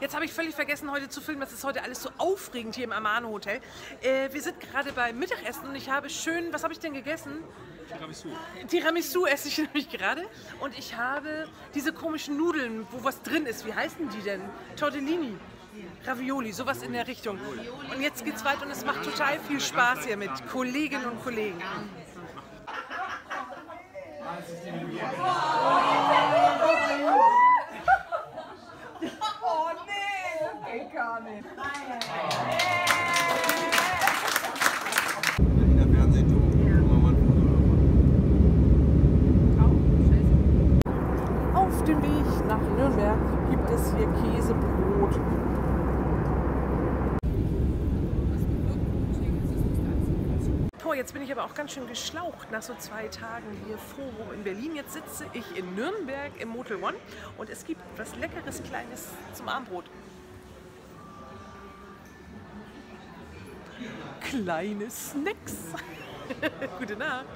Jetzt habe ich völlig vergessen, heute zu filmen. Das ist heute alles so aufregend hier im Amano Hotel. Äh, wir sind gerade beim Mittagessen und ich habe schön, was habe ich denn gegessen? Tiramisu. Tiramisu esse ich nämlich gerade. Und ich habe diese komischen Nudeln, wo was drin ist. Wie heißen die denn? Tortellini. Ravioli, sowas in der Richtung. Und jetzt geht's weiter und es macht total viel Spaß hier mit Kolleginnen und Kollegen. Davon. Auf dem Weg nach Nürnberg gibt es hier Käsebrot. Boah, jetzt bin ich aber auch ganz schön geschlaucht nach so zwei Tagen hier Foro in Berlin. Jetzt sitze ich in Nürnberg im Motel One und es gibt was Leckeres Kleines zum Abendbrot. Kleine Snacks. Gute Nacht.